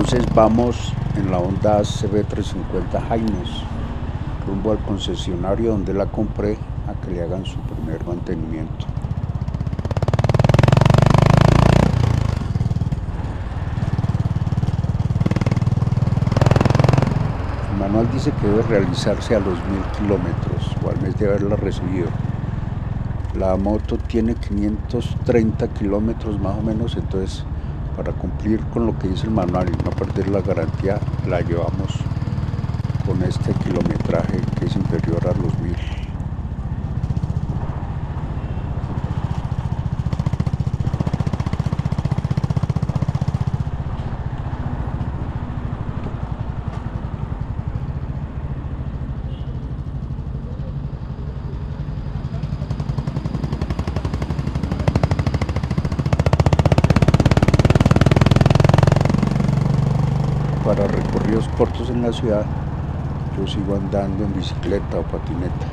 Entonces vamos en la Honda CB350 Jainos rumbo al concesionario donde la compré a que le hagan su primer mantenimiento. El manual dice que debe realizarse a los mil kilómetros o al mes de haberla recibido. La moto tiene 530 kilómetros más o menos, entonces para cumplir con lo que dice el manual y no perder la garantía, la llevamos con este kilometraje que es inferior a los mil. Para recorridos cortos en la ciudad, yo sigo andando en bicicleta o patineta.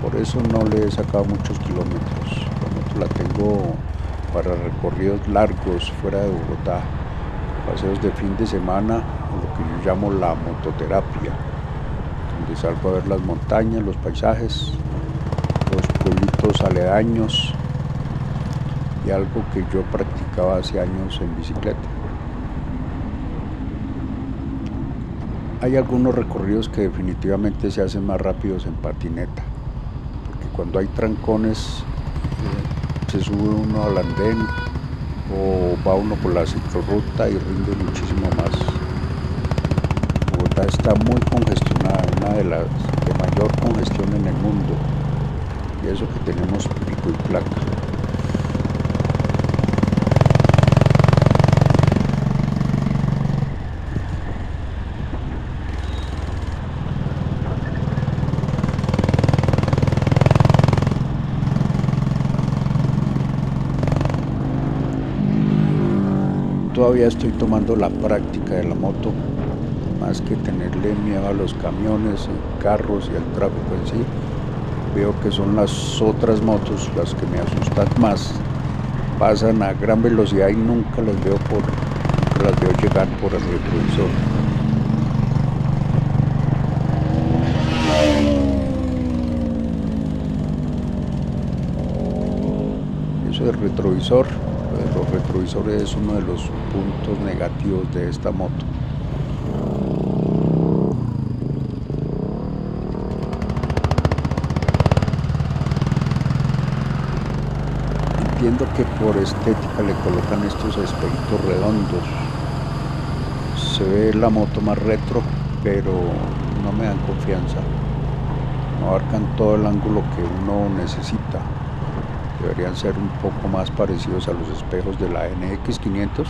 Por eso no le he sacado muchos kilómetros. La tengo para recorridos largos fuera de Bogotá, paseos de fin de semana, lo que yo llamo la mototerapia, donde salgo a ver las montañas, los paisajes, los pueblitos aledaños y algo que yo practicaba hace años en bicicleta. Hay algunos recorridos que definitivamente se hacen más rápidos en patineta, porque cuando hay trancones eh, se sube uno al andén o va uno por la ciclorruta y rinde muchísimo más. Bogotá está muy congestionada, una de las de mayor congestión en el mundo, y eso que tenemos pico y placa. Todavía estoy tomando la práctica de la moto, más que tenerle miedo a los camiones, carros y al tráfico en sí. Veo que son las otras motos las que me asustan más. Pasan a gran velocidad y nunca las veo por, las veo llegar por el retrovisor. Eso del retrovisor los retrovisores es uno de los puntos negativos de esta moto. Entiendo que por estética le colocan estos espejitos redondos. Se ve la moto más retro, pero no me dan confianza. No abarcan todo el ángulo que uno necesita deberían ser un poco más parecidos a los espejos de la NX500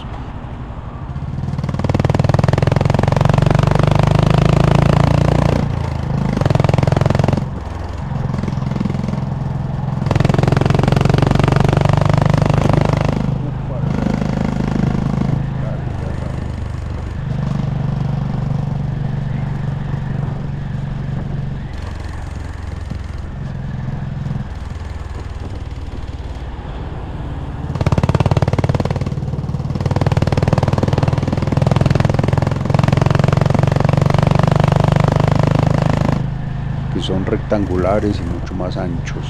son rectangulares y mucho más anchos.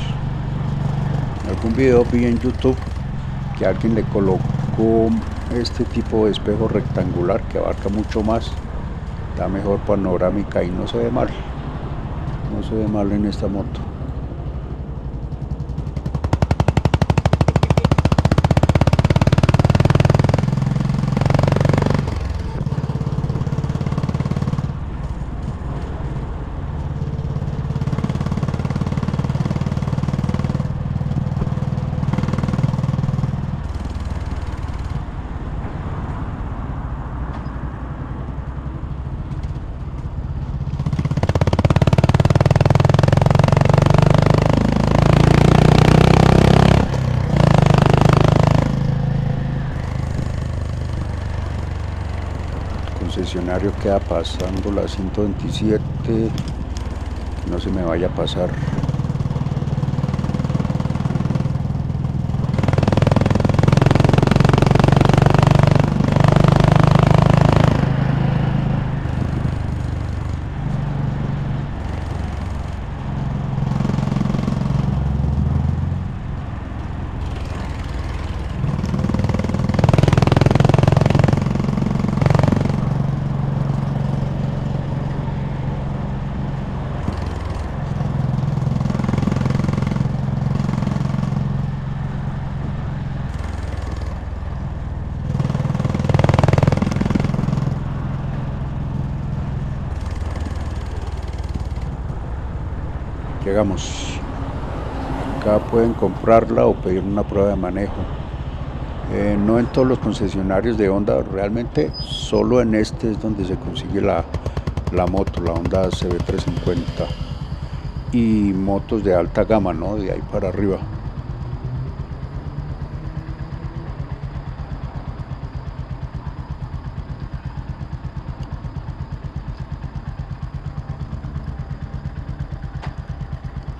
En algún video vi en YouTube que alguien le colocó este tipo de espejo rectangular que abarca mucho más, da mejor panorámica y no se ve mal. No se ve mal en esta moto. Concesionario queda pasando la 127 que no se me vaya a pasar Llegamos. Acá pueden comprarla o pedir una prueba de manejo. Eh, no en todos los concesionarios de Honda, realmente solo en este es donde se consigue la, la moto, la Honda CB350 y motos de alta gama, ¿no? De ahí para arriba.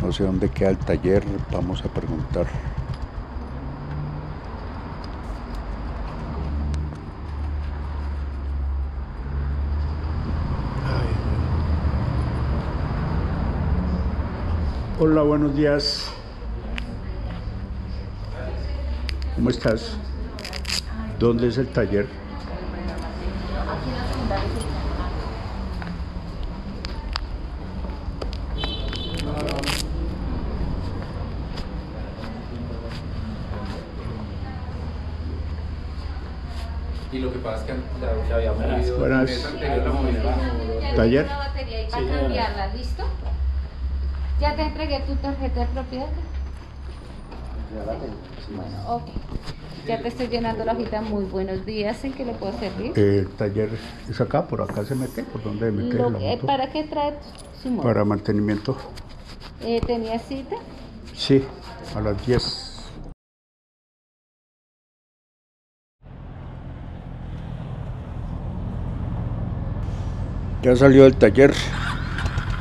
No sé dónde queda el taller, vamos a preguntar. Hola, buenos días. ¿Cómo estás? ¿Dónde es el taller? Y lo que pasa es que se, se había movido. Buenas. el mes anterior la. ¿Taller? La batería y para cambiarla, ¿listo? Ya te entregué tu tarjeta de propiedad. Bueno, ok. Ya te estoy llenando la hojita. Muy buenos días. ¿En qué le puedo servir? Eh, el taller es acá, por acá se mete, por dónde mete Lo- la eh, moto. ¿Para qué trae su moto? Para mantenimiento. Eh, ¿Tenía cita? Sí, a las 10. Ya salió del taller.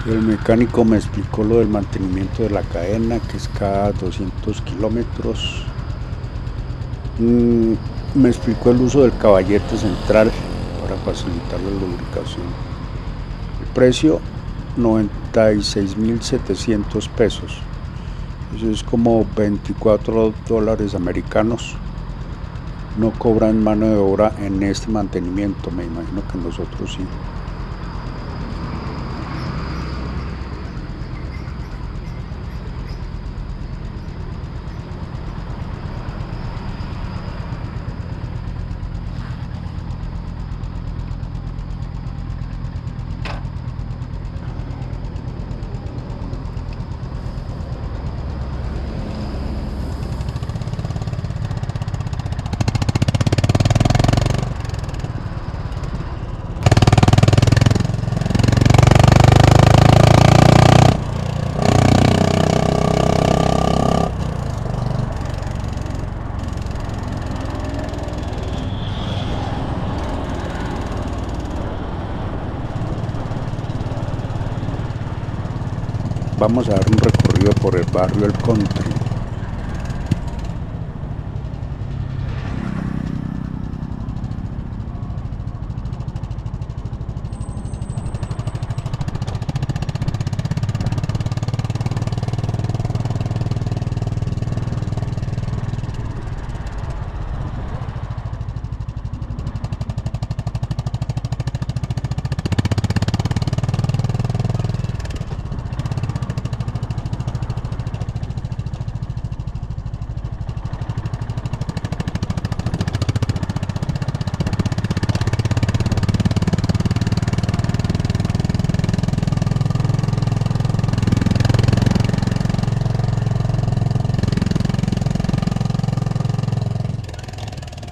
El mecánico me explicó lo del mantenimiento de la cadena, que es cada 200 kilómetros. Mm, me explicó el uso del caballete central para facilitar la lubricación. El precio, 96.700 pesos. Eso es como 24 dólares americanos. No cobran mano de obra en este mantenimiento, me imagino que nosotros sí. Vamos a dar un recorrido por el barrio El Country.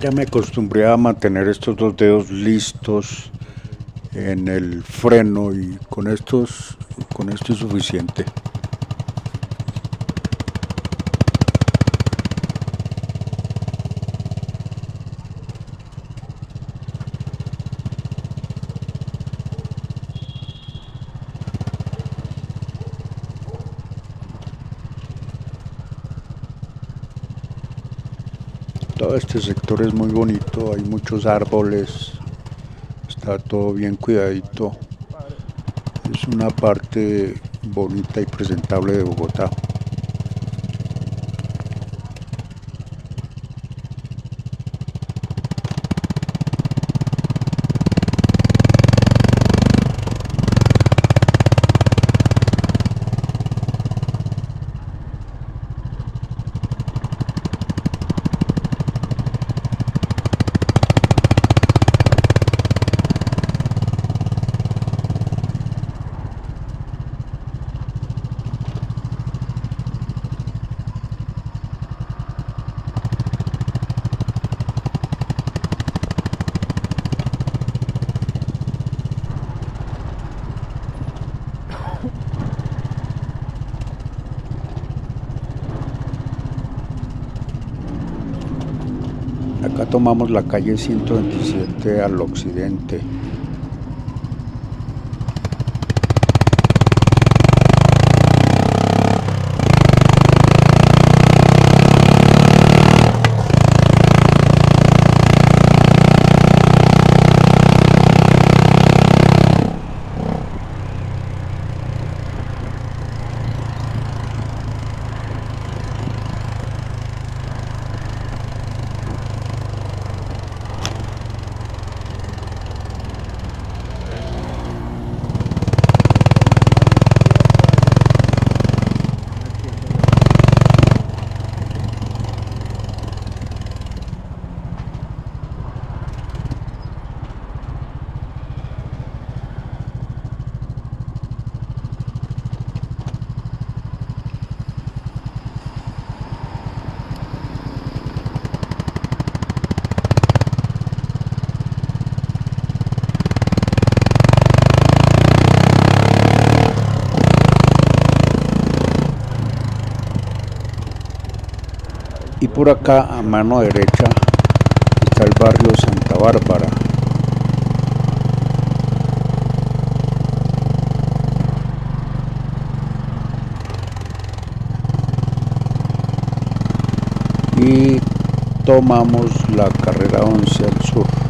Ya me acostumbré a mantener estos dos dedos listos en el freno y con estos con esto es suficiente. Este sector es muy bonito, hay muchos árboles, está todo bien cuidadito. Es una parte bonita y presentable de Bogotá. Tomamos la calle 127 al occidente. Por acá a mano derecha está el barrio Santa Bárbara. Y tomamos la carrera 11 al sur.